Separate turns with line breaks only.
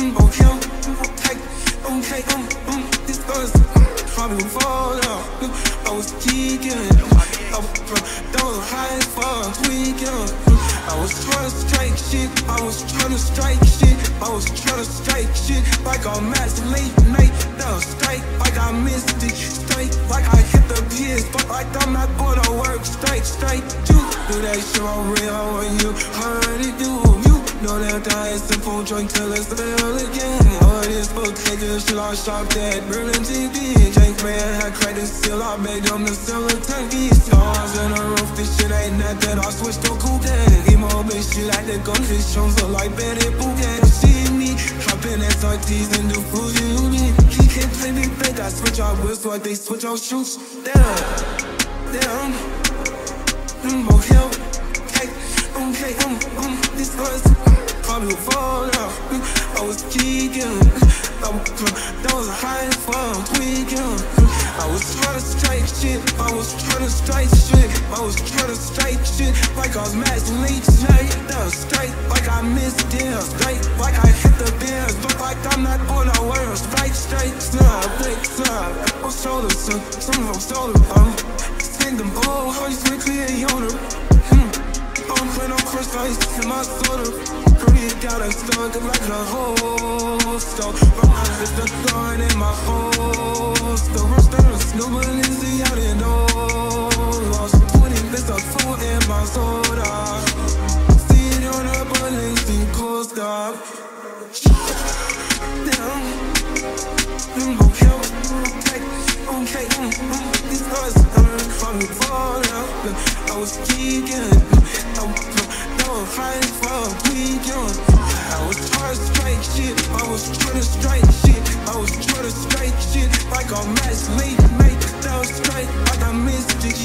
mm, okay, um, um, was probably fall out. I was I was. I was trying to strike shit, I was trying to strike shit, I was trying to strike shit like a match late night. Now strike like I missed it, strike like I hit the PS, but like I'm not gonna work. Strike, strike, do that shit real when you heard it. You know that I is the phone drink till it's the real again. Oh, this book nigga shit I shop that Berlin TV. Jank man had credit still I made them the sell a tanky. Stars in the roof, this shit ain't that that I switched to cool gang. Emo bitch, she like the chunks look like Betty Bouquet. See me, dropping SRTs and do food you need. He can't play me fake, I switch out whips like they switch out shoes. Damn. Mm, okay, okay, okay, um, um, this was probably fall out. Mm, I was geeking, I that was a high fuck tweaking. I was trying to strike shit, I was trying to strike shit, I was trying to strike shit like I was matching late night. That was straight like I missed it, straight like I hit the bears, but like I'm not gonna work. Strike, straight, snap, break, snap. I'm shoulder, some, some I'm shoulder, um. Them all, how you a. Hmm. I'm ice in my soda. Pretty got a stunk like a hostel. It's the thorn in my holster. Down a snowball is the out in all. Lost 20 bits of food in my soda. It on a Balenciaga cool stop. Mm, okay, okay, mm, mm, this was coming from the fall out. I was geeking, I was, High for weekend. I was trying to strike shit, I was trying to strike shit, I was trying to strike shit like a match late night. Was straight like I missed it,